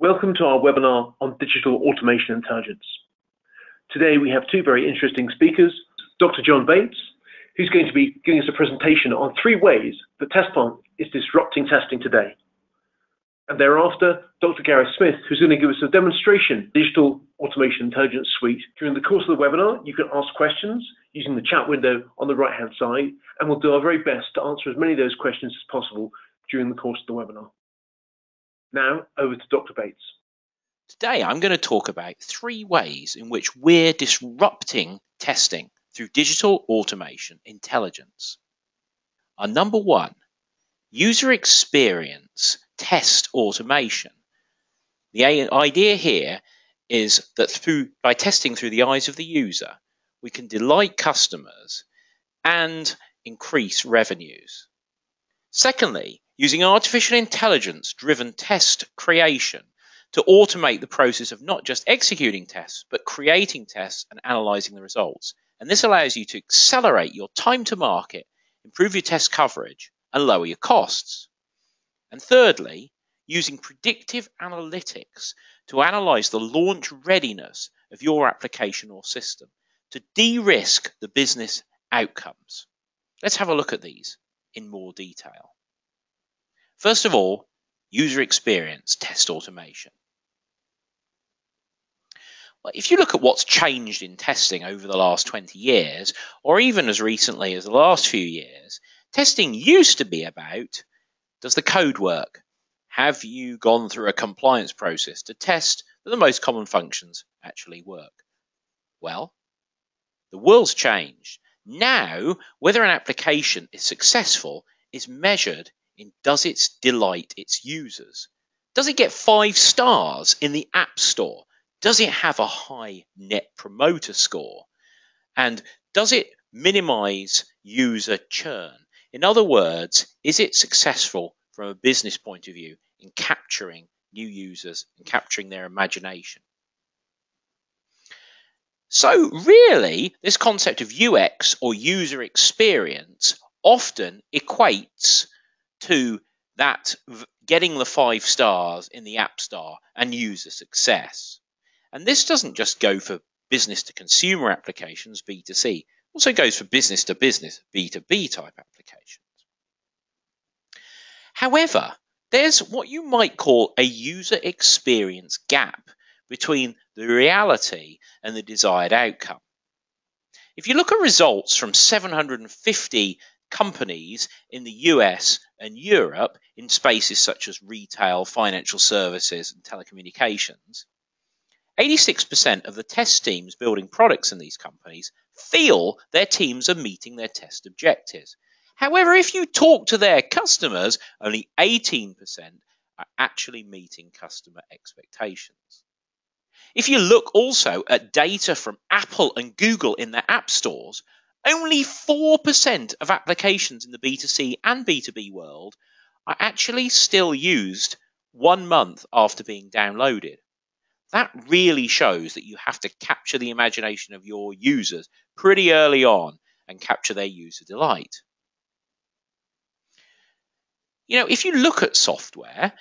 Welcome to our webinar on digital automation intelligence. Today we have two very interesting speakers, Dr. John Bates, who's going to be giving us a presentation on three ways that TestPlant is disrupting testing today. And thereafter, Dr. Gareth Smith, who's going to give us a demonstration digital automation intelligence suite. During the course of the webinar, you can ask questions using the chat window on the right-hand side, and we'll do our very best to answer as many of those questions as possible during the course of the webinar. Now, over to Dr. Bates. Today, I'm going to talk about three ways in which we're disrupting testing through digital automation intelligence. Our number one, user experience test automation. The idea here is that through by testing through the eyes of the user, we can delight customers and increase revenues. Secondly, using artificial intelligence driven test creation to automate the process of not just executing tests, but creating tests and analyzing the results. And this allows you to accelerate your time to market, improve your test coverage, and lower your costs. And thirdly, using predictive analytics to analyze the launch readiness of your application or system to de risk the business outcomes. Let's have a look at these in more detail. First of all, user experience test automation. Well, if you look at what's changed in testing over the last 20 years, or even as recently as the last few years, testing used to be about does the code work? Have you gone through a compliance process to test that the most common functions actually work? Well, the world's changed. Now, whether an application is successful is measured in does it delight its users? Does it get five stars in the App Store? Does it have a high net promoter score? And does it minimize user churn? In other words, is it successful from a business point of view in capturing new users and capturing their imagination? So, really, this concept of UX or user experience often equates to that getting the five stars in the App Store and user success. And this doesn't just go for business to consumer applications, B2C, it also goes for business to business, B2B type applications. However, there's what you might call a user experience gap between the reality and the desired outcome. If you look at results from 750 companies in the US and Europe in spaces such as retail, financial services, and telecommunications, 86% of the test teams building products in these companies feel their teams are meeting their test objectives. However, if you talk to their customers, only 18% are actually meeting customer expectations. If you look also at data from Apple and Google in their app stores, only 4% of applications in the B2C and B2B world are actually still used one month after being downloaded. That really shows that you have to capture the imagination of your users pretty early on and capture their user delight. You know, if you look at software,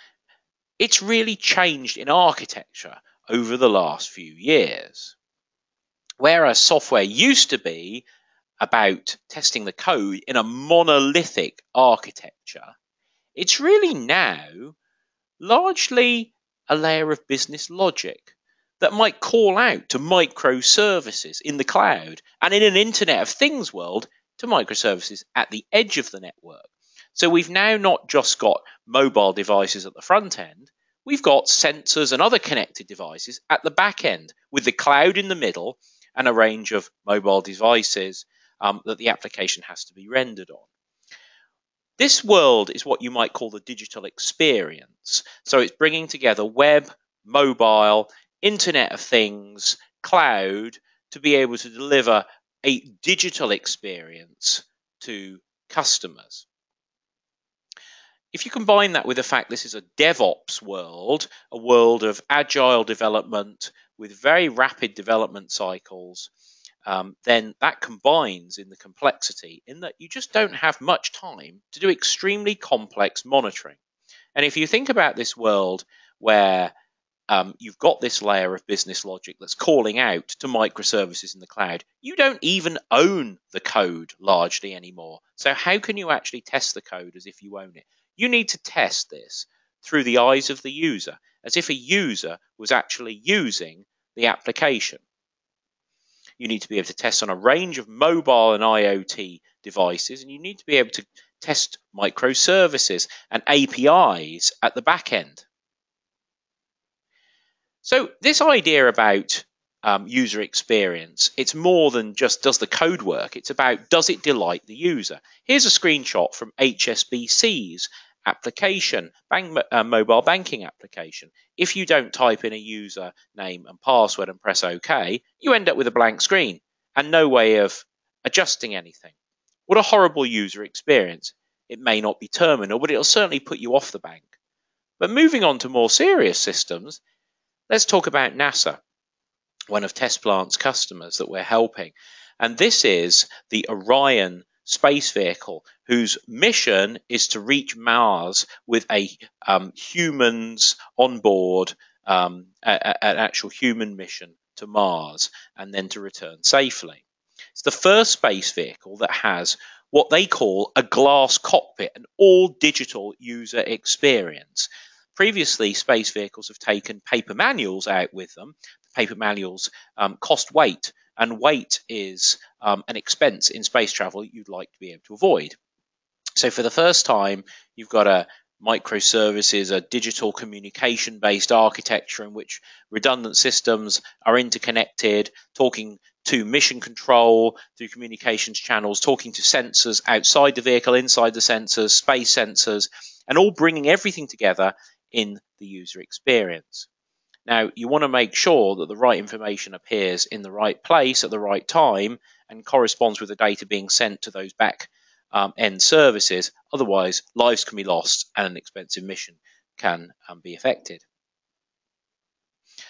it's really changed in architecture over the last few years. Whereas software used to be about testing the code in a monolithic architecture, it's really now largely a layer of business logic that might call out to microservices in the cloud and in an Internet of Things world to microservices at the edge of the network. So we've now not just got mobile devices at the front end, we've got sensors and other connected devices at the back end with the cloud in the middle and a range of mobile devices um, that the application has to be rendered on. This world is what you might call the digital experience. So it's bringing together web, mobile, Internet of Things, cloud to be able to deliver a digital experience to customers. If you combine that with the fact this is a DevOps world, a world of agile development with very rapid development cycles, um, then that combines in the complexity in that you just don't have much time to do extremely complex monitoring. And if you think about this world where um, you've got this layer of business logic that's calling out to microservices in the cloud. You don't even own the code largely anymore. So, how can you actually test the code as if you own it? You need to test this through the eyes of the user, as if a user was actually using the application. You need to be able to test on a range of mobile and IoT devices, and you need to be able to test microservices and APIs at the back end. So this idea about um, user experience, it's more than just does the code work. It's about does it delight the user. Here's a screenshot from HSBC's application, bank, uh, mobile banking application. If you don't type in a user name and password and press OK, you end up with a blank screen and no way of adjusting anything. What a horrible user experience. It may not be terminal, but it'll certainly put you off the bank. But moving on to more serious systems, Let's talk about NASA, one of Testplant's customers that we're helping. And this is the Orion space vehicle whose mission is to reach Mars with a um, humans on board, um, an actual human mission to Mars, and then to return safely. It's the first space vehicle that has what they call a glass cockpit, an all digital user experience. Previously, space vehicles have taken paper manuals out with them. Paper manuals um, cost weight, and weight is um, an expense in space travel you'd like to be able to avoid. So, for the first time, you've got a microservices, a digital communication based architecture in which redundant systems are interconnected, talking to mission control through communications channels, talking to sensors outside the vehicle, inside the sensors, space sensors, and all bringing everything together in the user experience. Now, you want to make sure that the right information appears in the right place at the right time and corresponds with the data being sent to those back um, end services. Otherwise, lives can be lost and an expensive mission can um, be affected.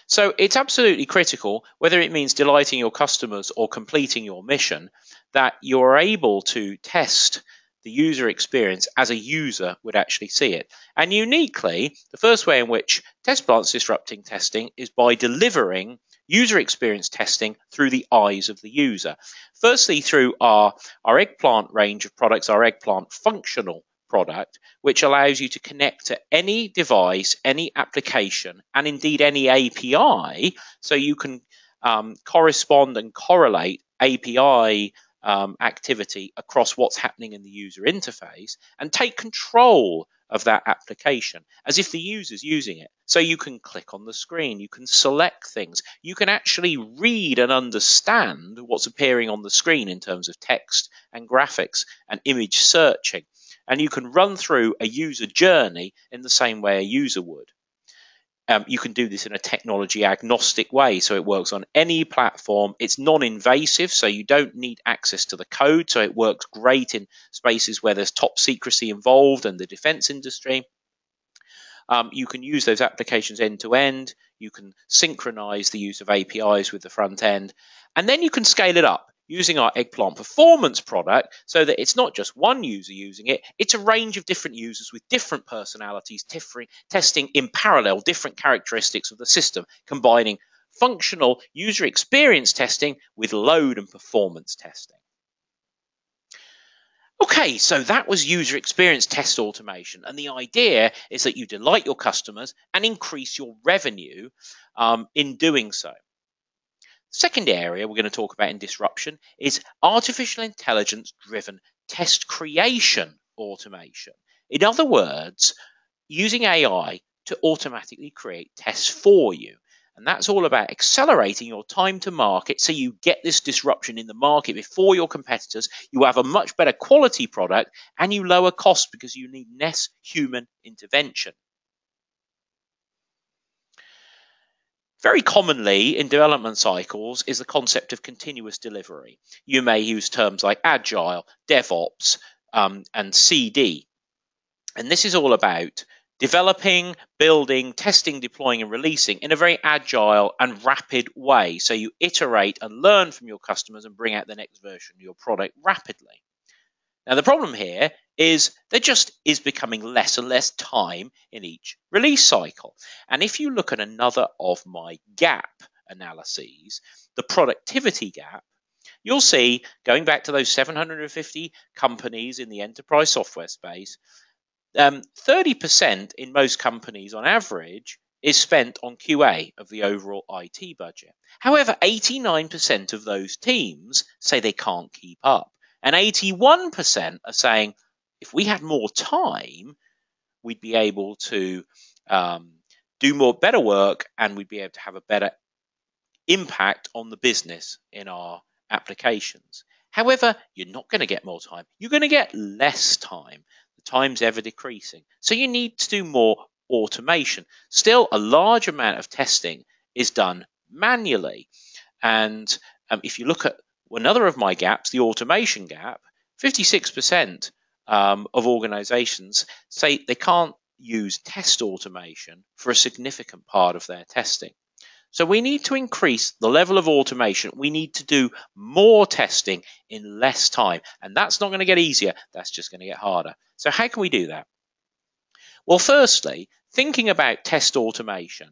So it's absolutely critical, whether it means delighting your customers or completing your mission, that you're able to test the user experience as a user would actually see it. And uniquely, the first way in which Testplant's disrupting testing is by delivering user experience testing through the eyes of the user. Firstly, through our, our eggplant range of products, our eggplant functional product, which allows you to connect to any device, any application, and indeed any API, so you can um, correspond and correlate API um, activity across what's happening in the user interface and take control of that application as if the user's using it. So you can click on the screen, you can select things, you can actually read and understand what's appearing on the screen in terms of text and graphics and image searching. And you can run through a user journey in the same way a user would. Um, you can do this in a technology agnostic way. So it works on any platform. It's non invasive, so you don't need access to the code. So it works great in spaces where there's top secrecy involved and the defense industry. Um, you can use those applications end to end. You can synchronize the use of APIs with the front end. And then you can scale it up using our eggplant performance product so that it's not just one user using it, it's a range of different users with different personalities differing, testing in parallel different characteristics of the system, combining functional user experience testing with load and performance testing. Okay, so that was user experience test automation. And the idea is that you delight your customers and increase your revenue um, in doing so. Second area we're going to talk about in disruption is artificial intelligence driven test creation automation. In other words, using AI to automatically create tests for you. And that's all about accelerating your time to market so you get this disruption in the market before your competitors. You have a much better quality product and you lower costs because you need less human intervention. Very commonly in development cycles is the concept of continuous delivery. You may use terms like agile, DevOps, um, and CD. And this is all about developing, building, testing, deploying, and releasing in a very agile and rapid way. So you iterate and learn from your customers and bring out the next version of your product rapidly. Now, the problem here is there just is becoming less and less time in each release cycle. And if you look at another of my gap analyses, the productivity gap, you'll see going back to those 750 companies in the enterprise software space, um, 30% in most companies on average is spent on QA of the overall IT budget. However, 89% of those teams say they can't keep up. And 81% are saying if we had more time, we'd be able to um, do more better work and we'd be able to have a better impact on the business in our applications. However, you're not going to get more time. You're going to get less time. The time's ever decreasing. So you need to do more automation. Still, a large amount of testing is done manually. And um, if you look at another of my gaps, the automation gap, 56% um, of organizations say they can't use test automation for a significant part of their testing. So we need to increase the level of automation. We need to do more testing in less time. And that's not going to get easier. That's just going to get harder. So how can we do that? Well, firstly, thinking about test automation,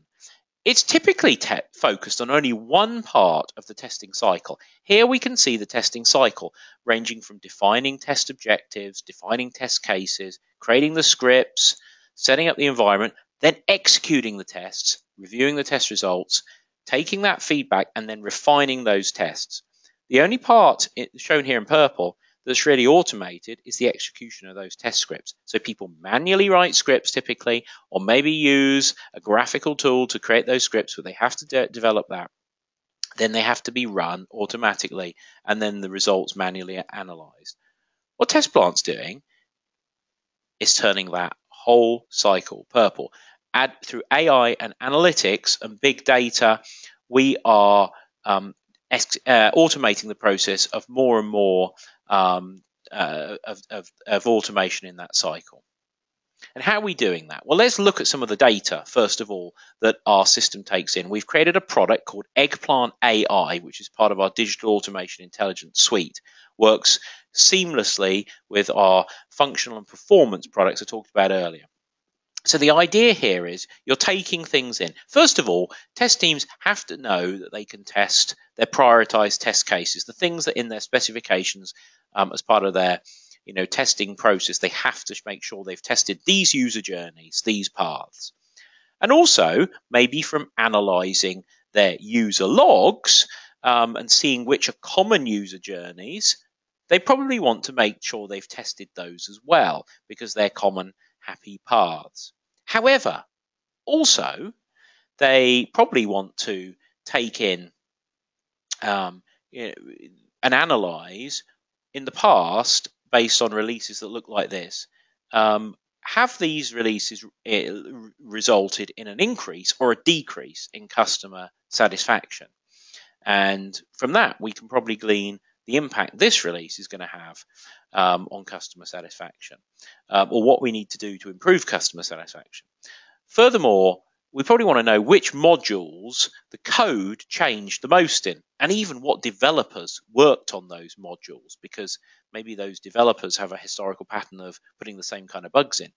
it's typically te- focused on only one part of the testing cycle. Here we can see the testing cycle ranging from defining test objectives, defining test cases, creating the scripts, setting up the environment, then executing the tests, reviewing the test results, taking that feedback, and then refining those tests. The only part shown here in purple that's really automated is the execution of those test scripts. So people manually write scripts typically, or maybe use a graphical tool to create those scripts, but they have to de- develop that. Then they have to be run automatically, and then the results manually analyzed. What Test Plant's doing is turning that whole cycle purple. Add through AI and analytics and big data, we are um, uh, automating the process of more and more um, uh, of, of, of automation in that cycle. And how are we doing that? Well, let's look at some of the data, first of all, that our system takes in. We've created a product called Eggplant AI, which is part of our digital automation intelligence suite. Works seamlessly with our functional and performance products I talked about earlier. So the idea here is you're taking things in. First of all, test teams have to know that they can test their prioritized test cases, the things that in their specifications um, as part of their you know testing process, they have to make sure they've tested these user journeys, these paths. And also, maybe from analyzing their user logs um, and seeing which are common user journeys, they probably want to make sure they've tested those as well because they're common happy paths. However, also, they probably want to take in um, you know, and analyze in the past based on releases that look like this. Um, have these releases eh, resulted in an increase or a decrease in customer satisfaction? And from that, we can probably glean the impact this release is going to have um, on customer satisfaction, um, or what we need to do to improve customer satisfaction. Furthermore, we probably want to know which modules the code changed the most in, and even what developers worked on those modules, because maybe those developers have a historical pattern of putting the same kind of bugs in.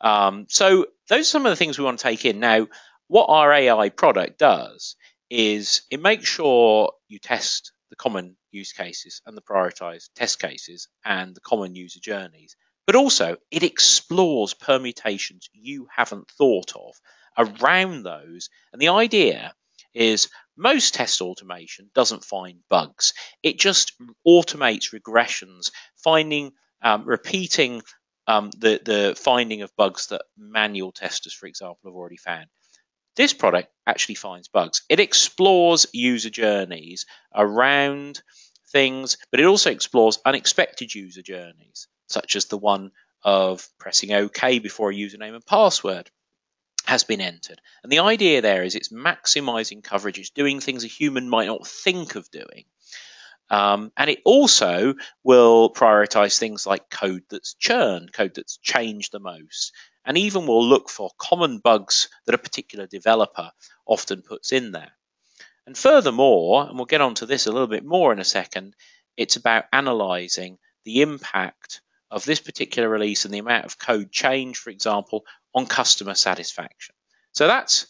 Um, so those are some of the things we want to take in. Now, what our AI product does is it makes sure you test the common use cases and the prioritized test cases and the common user journeys. But also, it explores permutations you haven't thought of around those. And the idea is most test automation doesn't find bugs. It just automates regressions, finding, um, repeating um, the, the finding of bugs that manual testers, for example, have already found. This product actually finds bugs. It explores user journeys around things, but it also explores unexpected user journeys, such as the one of pressing OK before a username and password has been entered. And the idea there is it's maximizing coverage, it's doing things a human might not think of doing. Um, and it also will prioritize things like code that's churned, code that's changed the most, and even will look for common bugs that a particular developer often puts in there. And furthermore, and we'll get onto this a little bit more in a second, it's about analyzing the impact of this particular release and the amount of code change, for example, on customer satisfaction. So that's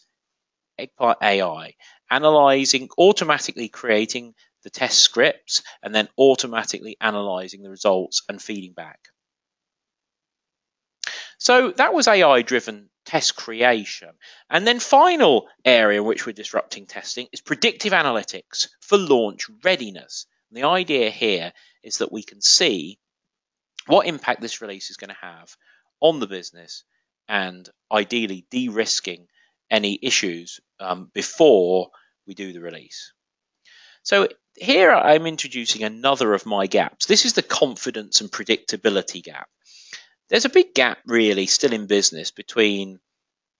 Eggplant AI, analyzing, automatically creating the test scripts, and then automatically analyzing the results and feeding back. So that was AI driven test creation. And then final area in which we're disrupting testing is predictive analytics for launch readiness. And the idea here is that we can see what impact this release is going to have on the business and ideally de-risking any issues um, before we do the release. So here I'm introducing another of my gaps. This is the confidence and predictability gap. There's a big gap really still in business between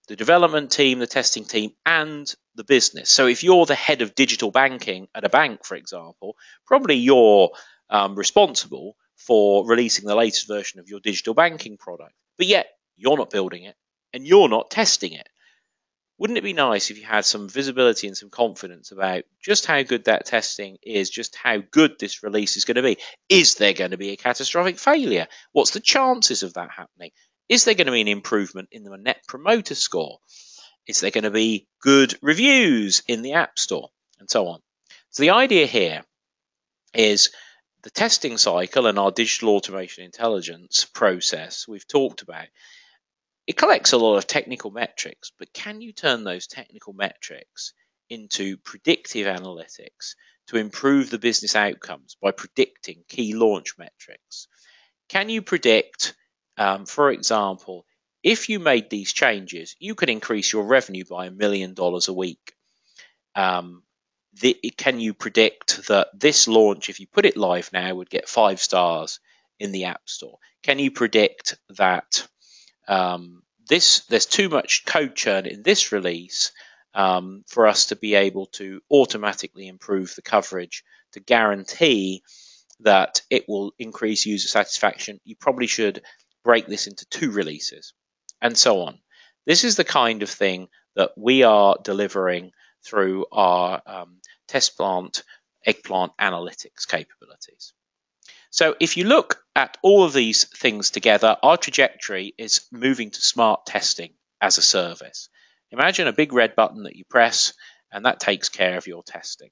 the development team, the testing team, and the business. So if you're the head of digital banking at a bank, for example, probably you're um, responsible for releasing the latest version of your digital banking product, but yet you're not building it and you're not testing it wouldn't it be nice if you had some visibility and some confidence about just how good that testing is, just how good this release is going to be? Is there going to be a catastrophic failure? What's the chances of that happening? Is there going to be an improvement in the net promoter score? Is there going to be good reviews in the App Store? And so on. So the idea here is the testing cycle and our digital automation intelligence process we've talked about it collects a lot of technical metrics, but can you turn those technical metrics into predictive analytics to improve the business outcomes by predicting key launch metrics? Can you predict, um, for example, if you made these changes, you could increase your revenue by a million dollars a week? Um, the, can you predict that this launch, if you put it live now, would get five stars in the App Store? Can you predict that um, this there's too much code churn in this release um, for us to be able to automatically improve the coverage to guarantee that it will increase user satisfaction. You probably should break this into two releases and so on. This is the kind of thing that we are delivering through our um, test plant eggplant analytics capabilities. So if you look at all of these things together, our trajectory is moving to smart testing as a service. Imagine a big red button that you press, and that takes care of your testing.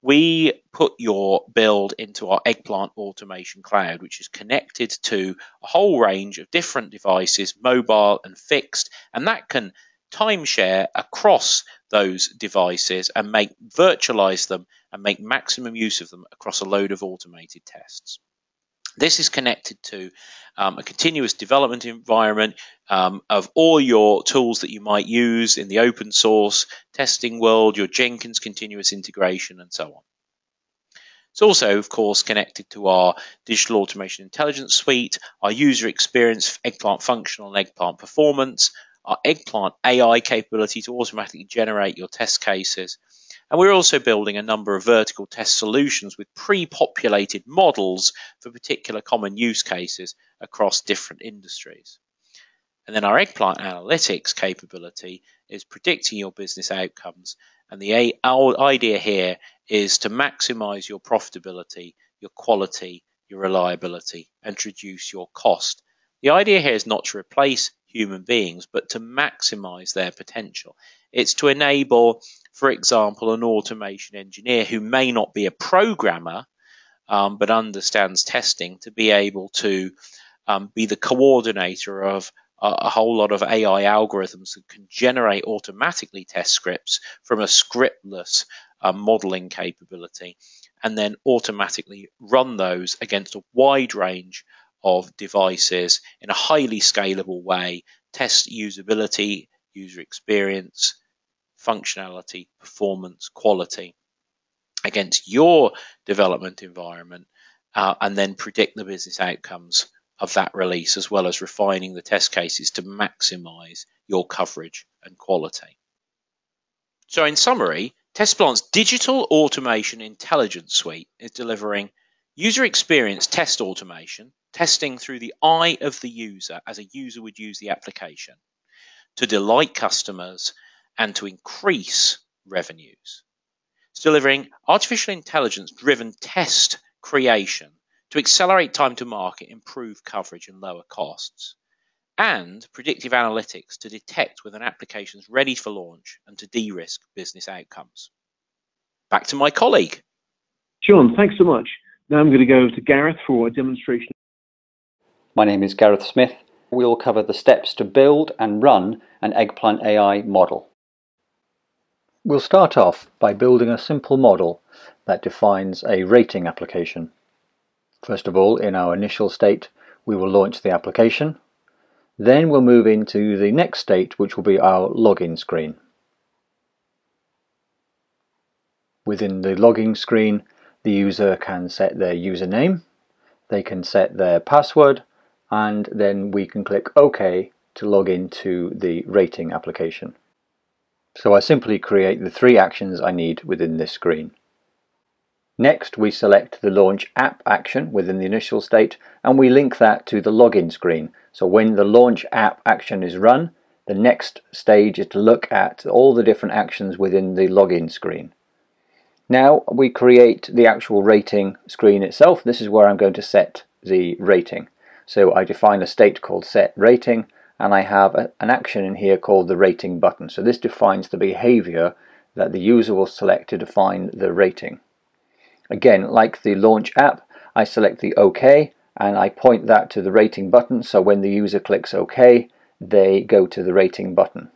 We put your build into our Eggplant Automation Cloud, which is connected to a whole range of different devices, mobile and fixed, and that can timeshare across those devices and make virtualize them and make maximum use of them across a load of automated tests. This is connected to um, a continuous development environment um, of all your tools that you might use in the open source testing world, your Jenkins continuous integration, and so on. It's also, of course, connected to our digital automation intelligence suite, our user experience, eggplant functional and eggplant performance, our eggplant AI capability to automatically generate your test cases, and we're also building a number of vertical test solutions with pre-populated models for particular common use cases across different industries. And then our eggplant analytics capability is predicting your business outcomes. And the idea here is to maximize your profitability, your quality, your reliability, and reduce your cost. The idea here is not to replace human beings, but to maximize their potential. It's to enable, for example, an automation engineer who may not be a programmer um, but understands testing to be able to um, be the coordinator of a, a, whole lot of AI algorithms that can generate automatically test scripts from a scriptless uh, modeling capability and then automatically run those against a wide range of devices in a highly scalable way, test usability, user experience, functionality, performance, quality against your development environment, uh, and then predict the business outcomes of that release, as well as refining the test cases to maximize your coverage and quality. So, in summary, TestPlant's digital automation intelligence suite is delivering user experience test automation, testing through the eye of the user as a user would use the application, to delight customers and to increase revenues. It's delivering artificial intelligence driven test creation to accelerate time to market, improve coverage, and lower costs, and predictive analytics to detect when an application is ready for launch and to de risk business outcomes. Back to my colleague. John, thanks so much. Now I'm going to go to Gareth for a demonstration. My name is Gareth Smith. We will cover the steps to build and run an Eggplant AI model. We'll start off by building a simple model that defines a rating application. First of all, in our initial state, we will launch the application. Then we'll move into the next state, which will be our login screen. Within the logging screen, the user can set their username, they can set their password, and then we can click OK to log into the rating application. So I simply create the three actions I need within this screen. Next, we select the Launch App action within the initial state and we link that to the login screen. So when the Launch App action is run, the next stage is to look at all the different actions within the login screen. Now we create the actual rating screen itself. This is where I'm going to set the rating. So I define a state called set rating and I have a, an action in here called the rating button. So this defines the behavior that the user will select to define the rating. Again, like the launch app, I select the OK and I point that to the rating button so when the user clicks OK, they go to the rating button.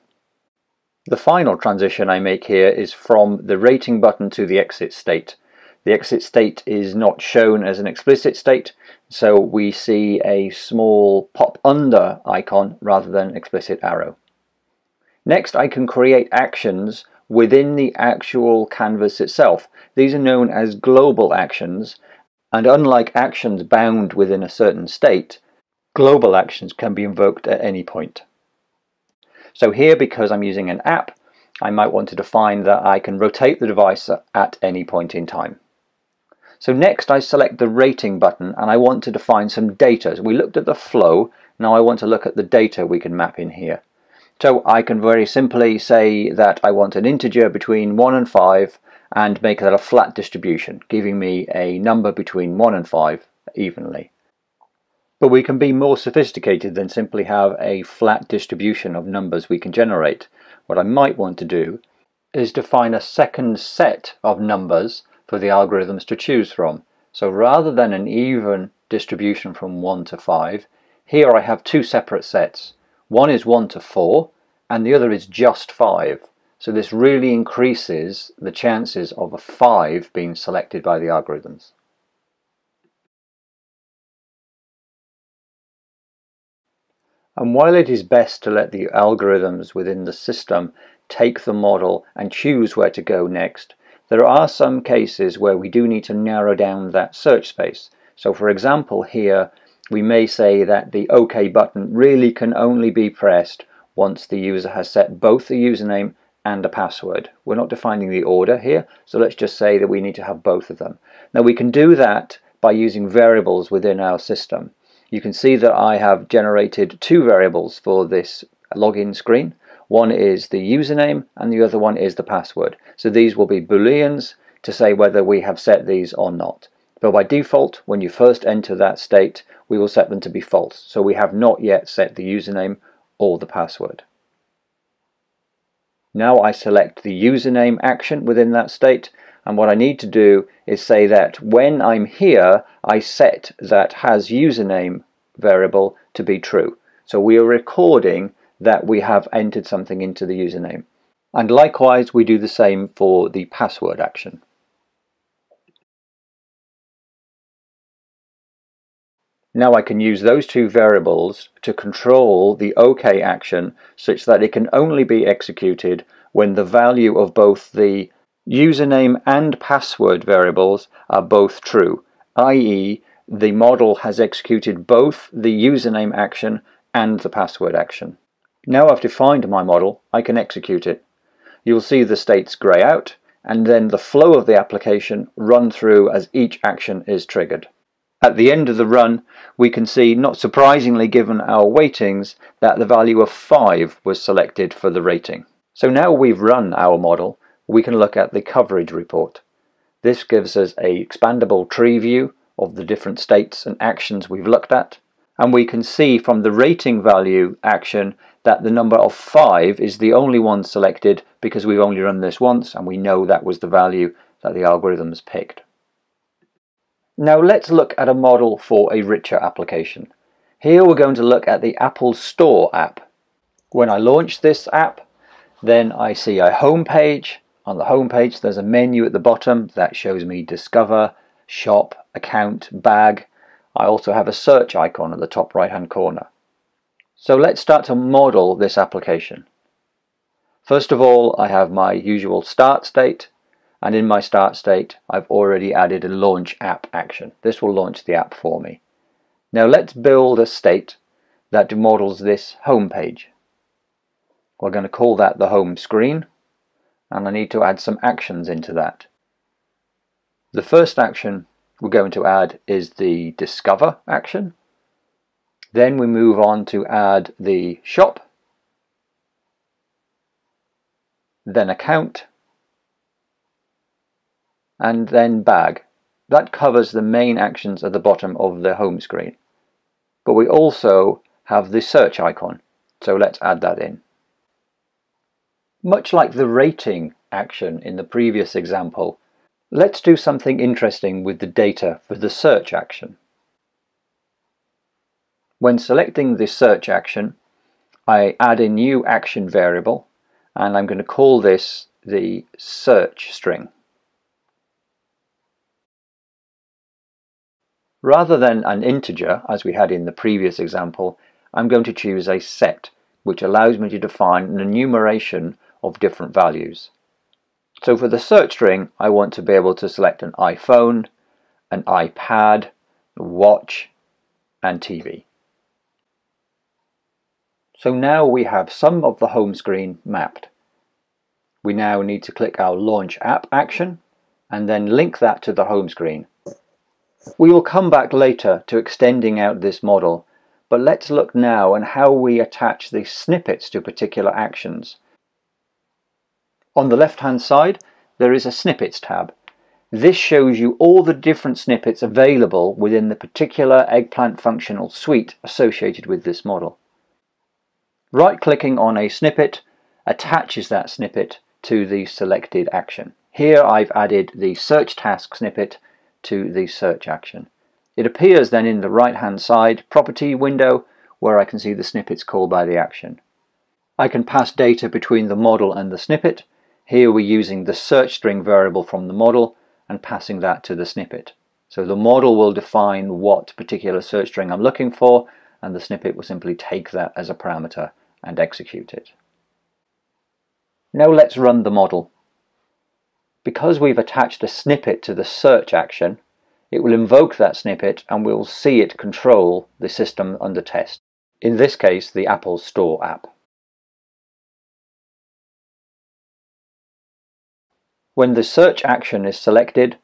The final transition I make here is from the rating button to the exit state. The exit state is not shown as an explicit state, so we see a small pop under icon rather than explicit arrow. Next, I can create actions within the actual canvas itself. These are known as global actions, and unlike actions bound within a certain state, global actions can be invoked at any point. So here, because I'm using an app, I might want to define that I can rotate the device at any point in time. So next I select the rating button and I want to define some data. So we looked at the flow, now I want to look at the data we can map in here. So I can very simply say that I want an integer between 1 and 5 and make that a flat distribution, giving me a number between 1 and 5 evenly. But we can be more sophisticated than simply have a flat distribution of numbers we can generate. What I might want to do is define a second set of numbers for the algorithms to choose from. So rather than an even distribution from 1 to 5, here I have two separate sets. One is 1 to 4 and the other is just 5. So this really increases the chances of a 5 being selected by the algorithms. And while it is best to let the algorithms within the system take the model and choose where to go next, there are some cases where we do need to narrow down that search space. So for example here we may say that the OK button really can only be pressed once the user has set both the username and a password. We're not defining the order here, so let's just say that we need to have both of them. Now we can do that by using variables within our system. You can see that I have generated two variables for this login screen. One is the username and the other one is the password. So these will be booleans to say whether we have set these or not. But by default, when you first enter that state, we will set them to be false. So we have not yet set the username or the password. Now I select the username action within that state and what I need to do is say that when I'm here I set that has username variable to be true. So we are recording that we have entered something into the username. And likewise we do the same for the password action. Now I can use those two variables to control the OK action such that it can only be executed when the value of both the username and password variables are both true, i.e. the model has executed both the username action and the password action. Now I've defined my model, I can execute it. You'll see the states grey out and then the flow of the application run through as each action is triggered. At the end of the run, we can see, not surprisingly given our weightings, that the value of 5 was selected for the rating. So now we've run our model, we can look at the coverage report. This gives us a expandable tree view of the different states and actions we've looked at. And we can see from the rating value action that the number of 5 is the only one selected because we've only run this once and we know that was the value that the algorithms picked. Now let's look at a model for a richer application. Here we're going to look at the Apple Store app. When I launch this app, then I see a home page. On the home page, there's a menu at the bottom that shows me Discover, Shop, Account, Bag. I also have a search icon at the top right hand corner. So let's start to model this application. First of all, I have my usual start state, and in my start state, I've already added a launch app action. This will launch the app for me. Now let's build a state that models this home page. We're going to call that the home screen and I need to add some actions into that. The first action we're going to add is the discover action. Then we move on to add the shop, then account, and then bag. That covers the main actions at the bottom of the home screen but we also have the search icon. So let's add that in. Much like the rating action in the previous example, let's do something interesting with the data for the search action. When selecting the search action, I add a new action variable and I'm going to call this the search string. Rather than an integer, as we had in the previous example, I'm going to choose a set, which allows me to define an enumeration of different values. So for the search string, I want to be able to select an iPhone, an iPad, watch, and TV. So now we have some of the home screen mapped. We now need to click our Launch App action and then link that to the home screen we will come back later to extending out this model, but let's look now at how we attach the snippets to particular actions. On the left hand side there is a snippets tab. This shows you all the different snippets available within the particular eggplant functional suite associated with this model. Right clicking on a snippet attaches that snippet to the selected action. Here I've added the search task snippet to the search action. It appears then in the right hand side property window where I can see the snippets called by the action. I can pass data between the model and the snippet. Here we're using the search string variable from the model and passing that to the snippet. So the model will define what particular search string I'm looking for and the snippet will simply take that as a parameter and execute it. Now let's run the model. Because we've attached a snippet to the search action, it will invoke that snippet and we'll see it control the system under test. In this case, the Apple Store app. When the search action is selected,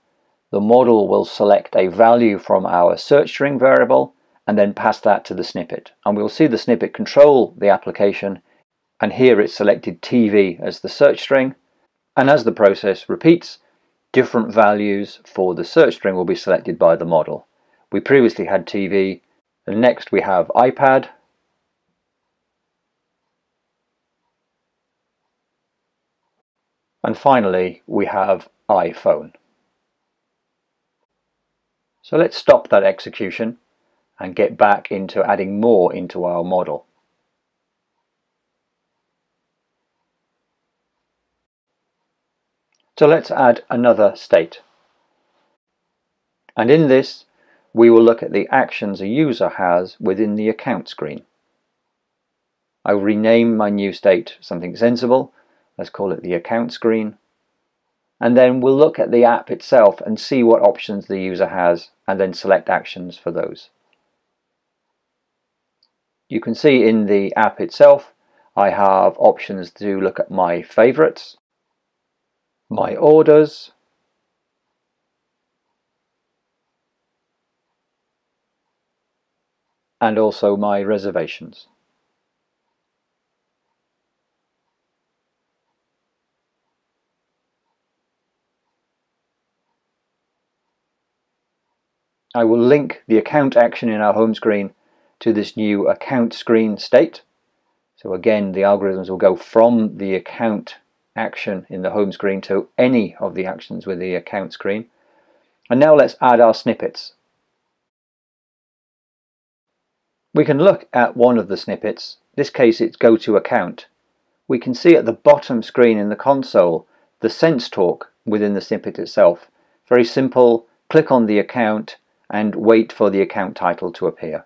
the model will select a value from our search string variable and then pass that to the snippet. And we'll see the snippet control the application and here it's selected TV as the search string and as the process repeats, different values for the search string will be selected by the model. We previously had TV, and next we have iPad, and finally we have iPhone. So let's stop that execution and get back into adding more into our model. So let's add another state. And in this, we will look at the actions a user has within the account screen. I will rename my new state something sensible. Let's call it the account screen. And then we'll look at the app itself and see what options the user has and then select actions for those. You can see in the app itself I have options to look at my favorites my orders and also my reservations. I will link the account action in our home screen to this new account screen state. So again, the algorithms will go from the account action in the home screen to any of the actions with the account screen. And now let's add our snippets. We can look at one of the snippets, in this case it's go to account. We can see at the bottom screen in the console the SenseTalk within the snippet itself. Very simple, click on the account and wait for the account title to appear.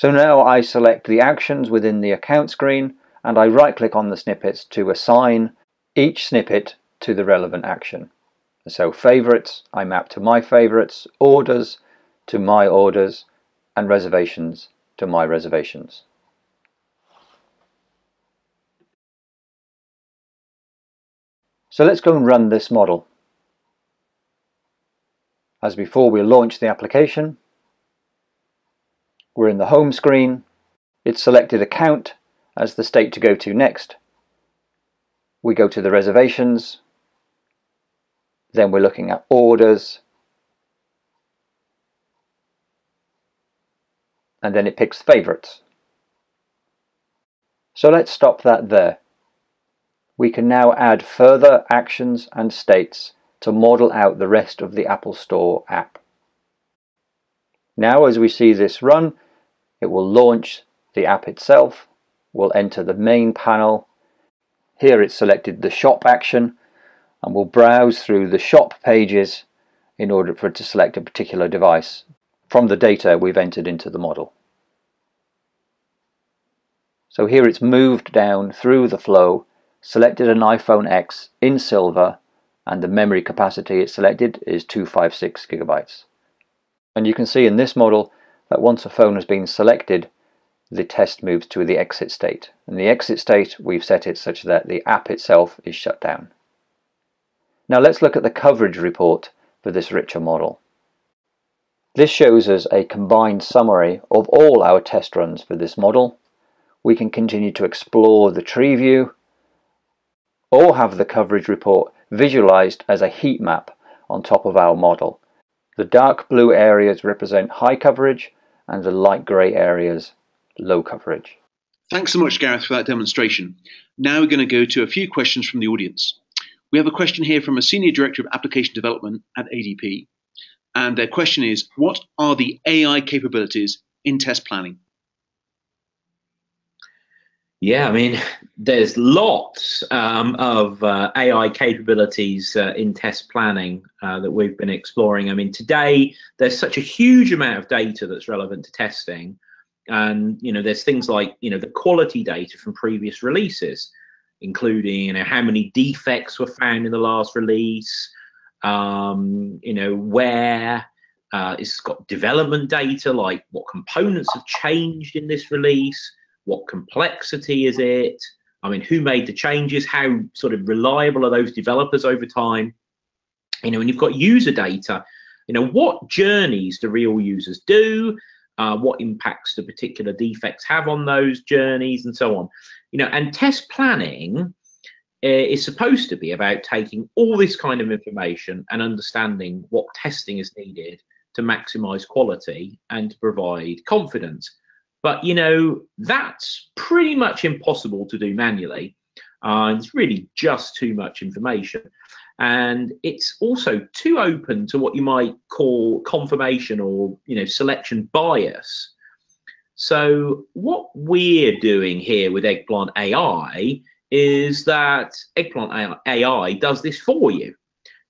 So now I select the actions within the account screen and I right click on the snippets to assign each snippet to the relevant action. So favorites, I map to my favorites, orders to my orders, and reservations to my reservations. So let's go and run this model. As before, we launch the application. We're in the home screen. It's selected account as the state to go to next. We go to the reservations. Then we're looking at orders. And then it picks favorites. So let's stop that there. We can now add further actions and states to model out the rest of the Apple Store app. Now as we see this run, it will launch the app itself, we'll enter the main panel. Here it's selected the shop action and we'll browse through the shop pages in order for it to select a particular device from the data we've entered into the model. So here it's moved down through the flow, selected an iPhone X in silver and the memory capacity it's selected is 256 gigabytes. And you can see in this model that once a phone has been selected, the test moves to the exit state. In the exit state, we've set it such that the app itself is shut down. Now let's look at the coverage report for this richer model. This shows us a combined summary of all our test runs for this model. We can continue to explore the tree view or have the coverage report visualized as a heat map on top of our model. The dark blue areas represent high coverage and the light grey areas low coverage. Thanks so much, Gareth, for that demonstration. Now we're going to go to a few questions from the audience. We have a question here from a Senior Director of Application Development at ADP. And their question is What are the AI capabilities in test planning? Yeah, I mean, there's lots um, of uh, AI capabilities uh, in test planning uh, that we've been exploring. I mean, today there's such a huge amount of data that's relevant to testing, and you know, there's things like you know the quality data from previous releases, including you know how many defects were found in the last release, um, you know where. Uh, it's got development data like what components have changed in this release, what complexity is it? I mean, who made the changes? How sort of reliable are those developers over time? You know, when you've got user data, you know, what journeys do real users do? Uh, what impacts do particular defects have on those journeys and so on? You know, and test planning uh, is supposed to be about taking all this kind of information and understanding what testing is needed to maximize quality and to provide confidence. But you know, that's pretty much impossible to do manually. Uh, it's really just too much information. And it's also too open to what you might call confirmation or you know selection bias. So what we're doing here with Eggplant AI is that Eggplant AI does this for you.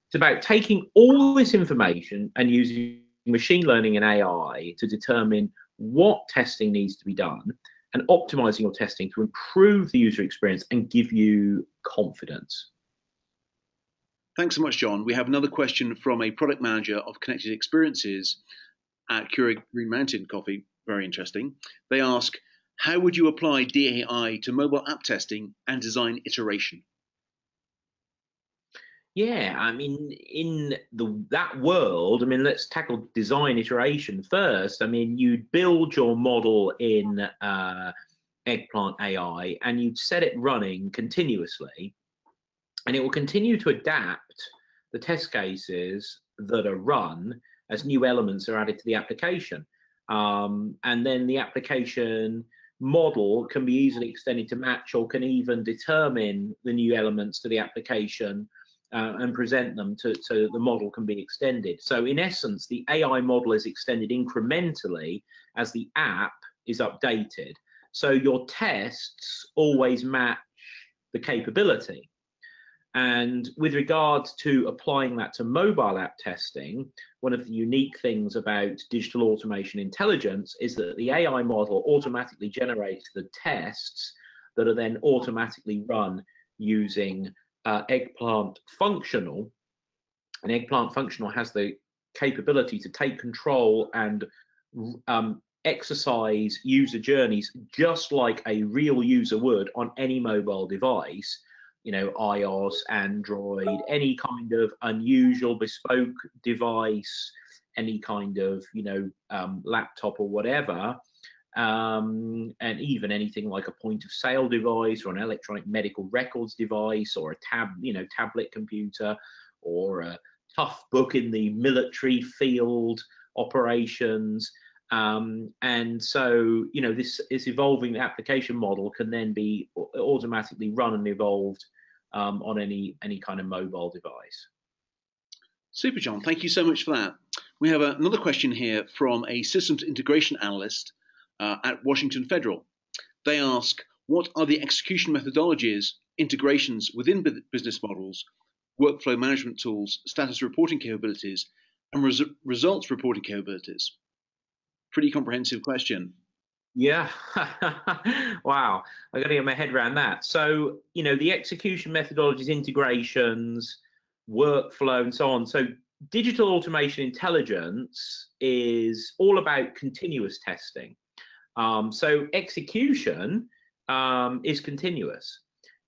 It's about taking all this information and using machine learning and AI to determine what testing needs to be done and optimizing your testing to improve the user experience and give you confidence. Thanks so much, John. We have another question from a product manager of Connected Experiences at Keurig Green Mountain Coffee. Very interesting. They ask, how would you apply DAI to mobile app testing and design iteration? Yeah, I mean, in the that world, I mean, let's tackle design iteration first. I mean, you'd build your model in uh, Eggplant AI, and you'd set it running continuously, and it will continue to adapt the test cases that are run as new elements are added to the application. Um, and then the application model can be easily extended to match or can even determine the new elements to the application uh, and present them to, so the model can be extended. So in essence, the AI model is extended incrementally as the app is updated. So your tests always match the capability. And with regards to applying that to mobile app testing, one of the unique things about digital automation intelligence is that the AI model automatically generates the tests that are then automatically run using uh, Eggplant Functional. And Eggplant Functional has the capability to take control and um, exercise user journeys just like a real user would on any mobile device you know ios android any kind of unusual bespoke device any kind of you know um, laptop or whatever um, and even anything like a point of sale device or an electronic medical records device or a tab you know tablet computer or a tough book in the military field operations um, and so, you know, this is evolving application model can then be automatically run and evolved um, on any any kind of mobile device. Super, John. Thank you so much for that. We have another question here from a systems integration analyst uh, at Washington Federal. They ask, what are the execution methodologies, integrations within business models, workflow management tools, status reporting capabilities, and res results reporting capabilities? pretty comprehensive question. Yeah. wow. I got to get my head around that. So, you know, the execution methodologies, integrations, workflow, and so on. So, digital automation intelligence is all about continuous testing. Um, so, execution um, is continuous,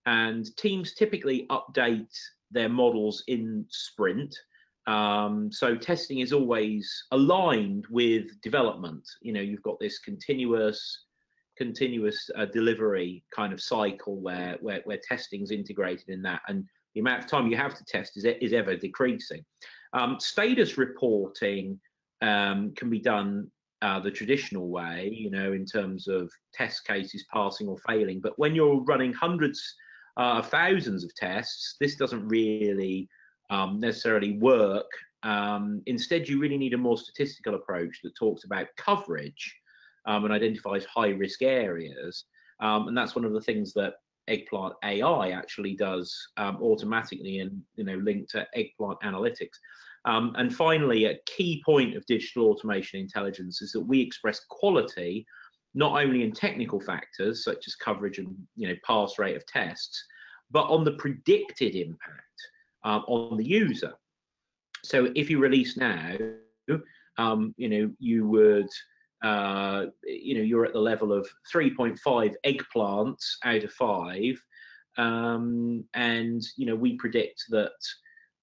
and teams typically update their models in sprint. Um, so testing is always aligned with development. You know, you've got this continuous, continuous uh, delivery kind of cycle where, where where testing is integrated in that, and the amount of time you have to test is is ever decreasing. Um, status reporting um, can be done uh, the traditional way, you know, in terms of test cases passing or failing. But when you're running hundreds uh, of thousands of tests, this doesn't really um, necessarily work. Um, instead, you really need a more statistical approach that talks about coverage um, and identifies high risk areas. Um, and that's one of the things that Eggplant AI actually does um, automatically and you know linked to Eggplant Analytics. Um, and finally, a key point of digital automation intelligence is that we express quality not only in technical factors such as coverage and you know pass rate of tests, but on the predicted impact um, on the user. So if you release now, um, you know, you would, uh, you know, you're at the level of 3.5 eggplants out of five. Um, and, you know, we predict that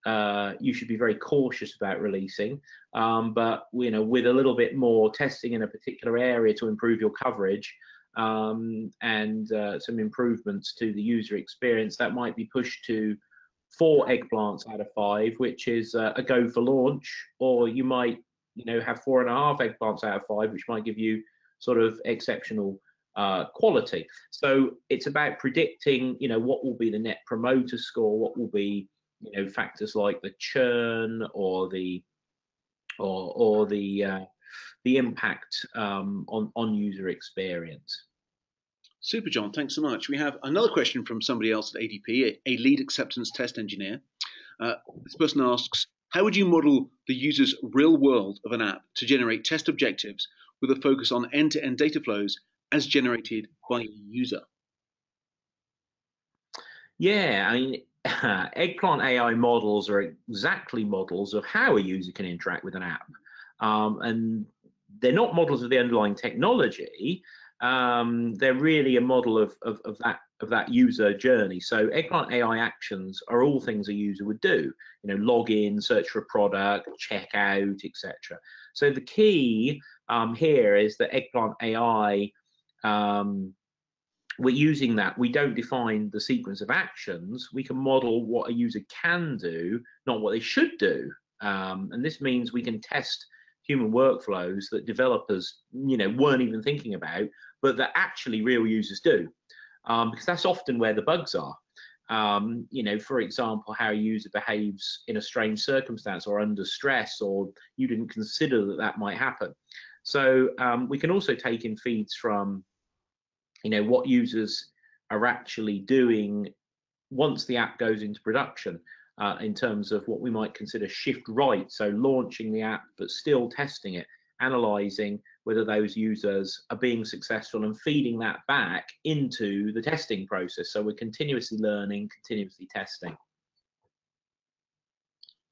uh, you should be very cautious about releasing. Um, but, you know, with a little bit more testing in a particular area to improve your coverage, um, and uh, some improvements to the user experience that might be pushed to four eggplants out of five, which is uh, a go for launch, or you might, you know, have four and a half eggplants out of five, which might give you sort of exceptional uh, quality. So it's about predicting, you know, what will be the net promoter score, what will be, you know, factors like the churn or the or or the uh, the impact um, on on user experience. Super, John. Thanks so much. We have another question from somebody else at ADP, a, lead acceptance test engineer. Uh, this person asks, how would you model the user's real world of an app to generate test objectives with a focus on end-to-end data flows as generated by a user? Yeah, I mean, eggplant AI models are exactly models of how a user can interact with an app. Um, and they're not models of the underlying technology, um, they're really a model of, of, of, that of that user journey. So Eggplant AI actions are all things a user would do. You know, log in, search for a product, check out, etc. So the key um, here is that Eggplant AI. Um, we're using that. We don't define the sequence of actions. We can model what a user can do, not what they should do. Um, and this means we can test human workflows that developers, you know, weren't even thinking about, but that actually real users do, um, because that's often where the bugs are. Um, you know, for example, how a user behaves in a strange circumstance or under stress, or you didn't consider that that might happen. So um, we can also take in feeds from, you know, what users are actually doing once the app goes into production uh, in terms of what we might consider shift right, so launching the app but still testing it, analyzing whether those users are being successful and feeding that back into the testing process. So we're continuously learning, continuously testing.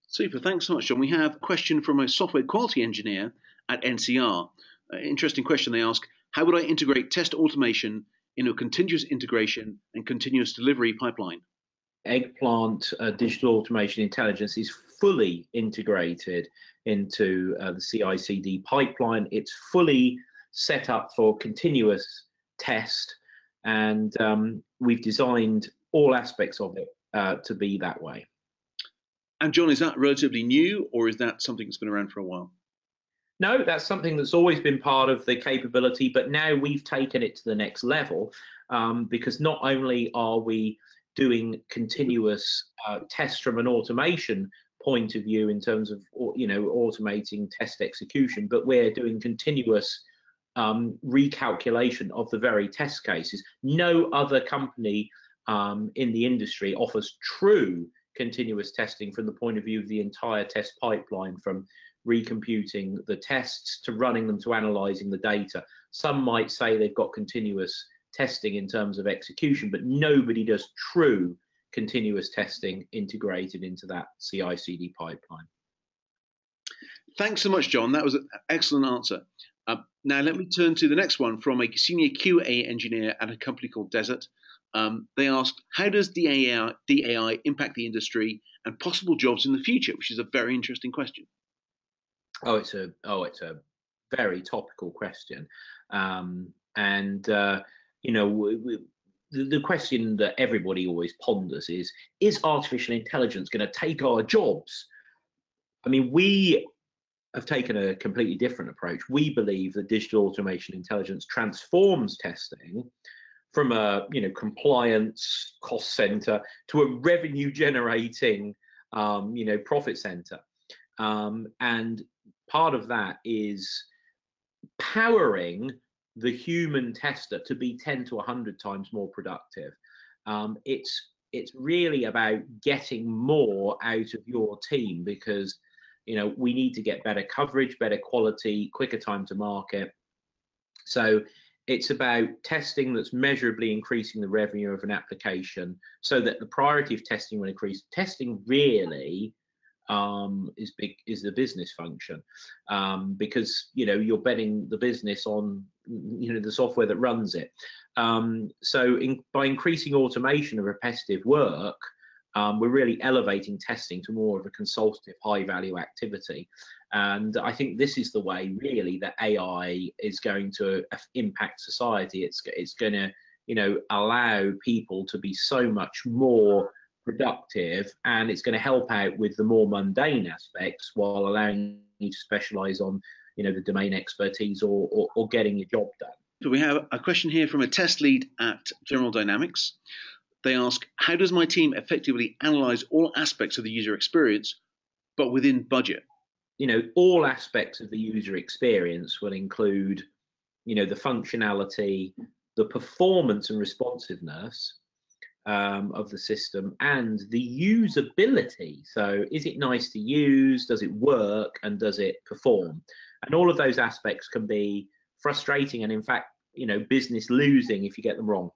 Super, thanks so much, John. We have a question from a software quality engineer at NCR. Uh, interesting question. They ask, how would I integrate test automation into a continuous integration and continuous delivery pipeline? Eggplant uh, digital automation intelligence is fully integrated into uh, the CI/CD pipeline. It's fully set up for continuous test, and um, we've designed all aspects of it uh, to be that way. And John, is that relatively new, or is that something that's been around for a while? No, that's something that's always been part of the capability, but now we've taken it to the next level um, because not only are we doing continuous uh, tests from an automation point of view in terms of you know automating test execution, but we're doing continuous um, recalculation of the very test cases. No other company um, in the industry offers true continuous testing from the point of view of the entire test pipeline from recomputing the tests to running them to analyzing the data. Some might say they've got continuous testing in terms of execution, but nobody does true continuous testing integrated into that CI CD pipeline. Thanks so much, John. That was an excellent answer. Uh, now, let me turn to the next one from a senior QA engineer at a company called Desert. Um, they asked, How does DAI, DAI impact the industry and possible jobs in the future? Which is a very interesting question. Oh, it's a oh, it's a very topical question, um, and uh, you know we, we, the, the question that everybody always ponders is: Is artificial intelligence going to take our jobs? I mean, we have taken a completely different approach. We believe that digital automation intelligence transforms testing from a you know compliance cost center to a revenue generating um, you know profit center um, and part of that is powering the human tester to be 10 to 100 times more productive. Um, it's it's really about getting more out of your team because you know we need to get better coverage, better quality, quicker time to market. So it's about testing that's measurably increasing the revenue of an application so that the priority of testing will increase. Testing really um, is big is the business function um, because you know you're betting the business on you know the software that runs it. Um, so in, by increasing automation of repetitive work, um, we're really elevating testing to more of a consultative, high value activity. And I think this is the way really that AI is going to impact society. It's it's going to you know allow people to be so much more productive and it's going to help out with the more mundane aspects while allowing you to specialize on you know the domain expertise or, or, or getting your job done. So we have a question here from a test lead at general dynamics. They ask how does my team effectively analyze all aspects of the user experience but within budget? You know all aspects of the user experience will include you know the functionality the performance and responsiveness um, of the system and the usability. So, is it nice to use? Does it work? And does it perform? And all of those aspects can be frustrating and, in fact, you know, business losing if you get them wrong.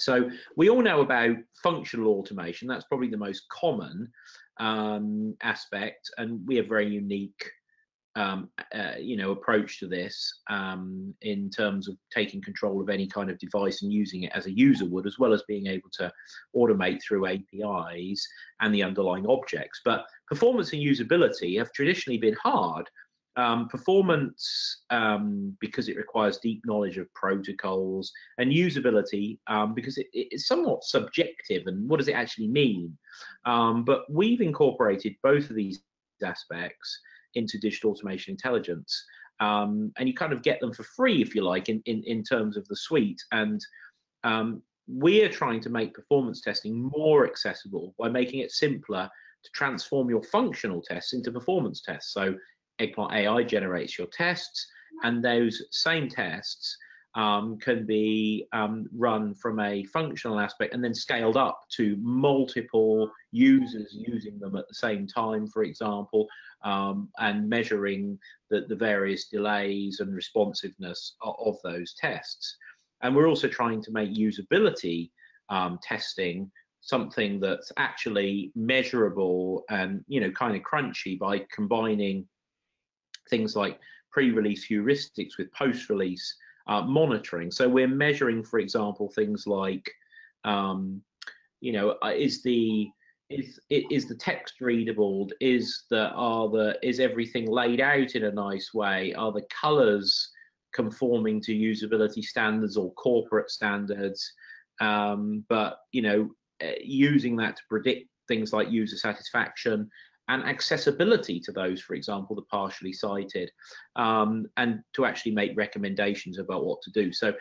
So, we all know about functional automation. That's probably the most common um, aspect, and we have very unique um, uh, you know approach to this um, in terms of taking control of any kind of device and using it as a user would, as well as being able to automate through APIs and the underlying objects. But performance and usability have traditionally been hard. Um, performance um, because it requires deep knowledge of protocols and usability um, because it, it's somewhat subjective and what does it actually mean um, but we've incorporated both of these aspects into digital automation intelligence. Um, and you kind of get them for free, if you like, in, in, in terms of the suite. And um, we're trying to make performance testing more accessible by making it simpler to transform your functional tests into performance tests. So Eggplant AI generates your tests, and those same tests um, can be um, run from a functional aspect and then scaled up to multiple users using them at the same time, for example, um, and measuring the, the, various delays and responsiveness of, of, those tests. And we're also trying to make usability um, testing something that's actually measurable and you know kind of crunchy by combining things like pre-release heuristics with post-release uh, monitoring. So we're measuring, for example, things like, um, you know, uh, is the is is the text readable? Is the are the is everything laid out in a nice way? Are the colours conforming to usability standards or corporate standards? Um, but you know, uh, using that to predict things like user satisfaction and accessibility to those, for example, the partially sighted, um, and to actually make recommendations about what to do. So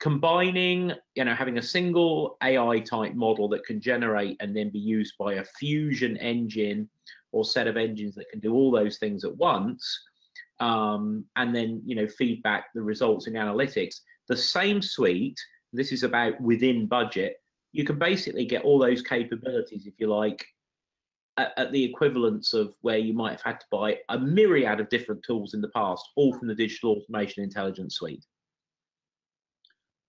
combining, you know, having a single AI type model that can generate and then be used by a fusion engine or set of engines that can do all those things at once, um, and then, you know, feedback the results in analytics. The same suite, this is about within budget, you can basically get all those capabilities, if you like, at, at, the equivalence of where you might have had to buy a myriad of different tools in the past, all from the Digital Automation Intelligence Suite.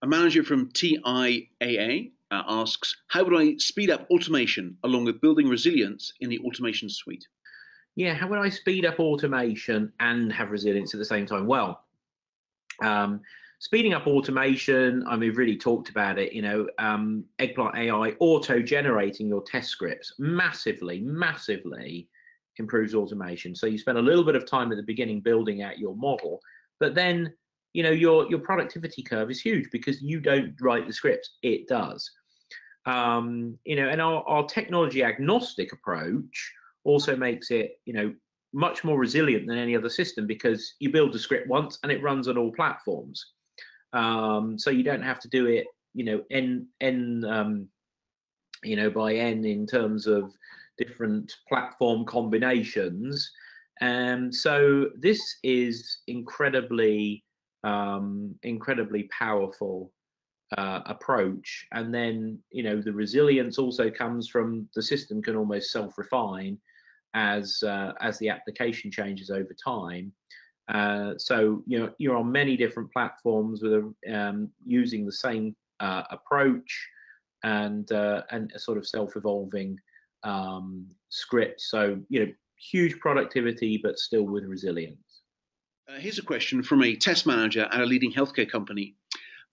A manager from TIAA uh, asks, how would I speed up automation along with building resilience in the automation suite? Yeah, how would I speed up automation and have resilience at the same time? Well, um, speeding up automation, I mean, we've really talked about it, you know, um, Eggplant AI auto-generating your test scripts massively, massively improves automation. So you spend a little bit of time at the beginning building out your model, but then, you know, your, your productivity curve is huge because you don't write the scripts, it does. Um, you know, and our, our technology agnostic approach also makes it, you know, much more resilient than any other system because you build the script once and it runs on all platforms. Um, so you don't have to do it, you know, n n um, you know by n in terms of different platform combinations. And so this is incredibly um, incredibly powerful uh, approach. And then you know the resilience also comes from the system can almost self-refine as uh, as the application changes over time. Uh, so you know you're on many different platforms with a, um, using the same uh, approach and uh, and a sort of self-evolving um, script. So you know huge productivity, but still with resilience. Uh, here's a question from a test manager at a leading healthcare company.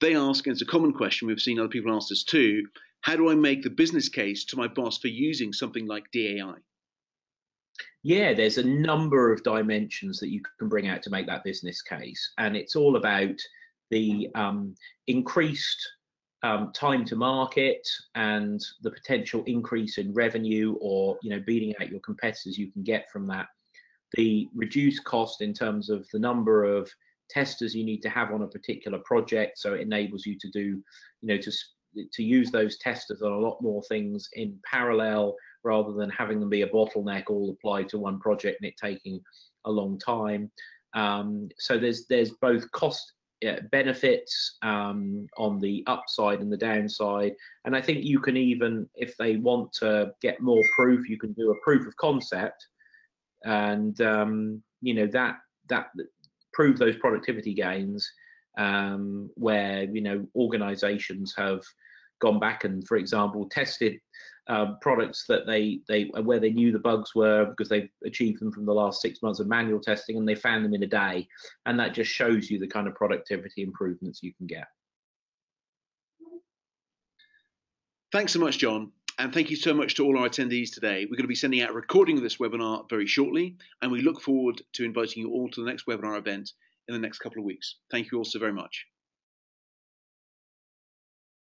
They ask, and it's a common question. We've seen other people ask this too. How do I make the business case to my boss for using something like DAI? Yeah, there's a number of dimensions that you can bring out to make that business case, and it's all about the um, increased um, time to market and the potential increase in revenue, or you know, beating out your competitors you can get from that. The reduced cost in terms of the number of testers you need to have on a particular project, so it enables you to do, you know, to to use those testers on a lot more things in parallel rather than having them be a bottleneck all applied to one project and it taking a long time. Um, so there's there's both cost uh, benefits um, on the upside and the downside, and I think you can even, if they want to get more proof, you can do a proof of concept, and um, you know that that prove those productivity gains um, where you know organizations have gone back and, for example, tested um, products that they they where they knew the bugs were because they've achieved them from the last six months of manual testing and they found them in a day, and that just shows you the kind of productivity improvements you can get. Thanks so much, John. And thank you so much to all our attendees today. We're going to be sending out a recording of this webinar very shortly, and we look forward to inviting you all to the next webinar event in the next couple of weeks. Thank you all so very much.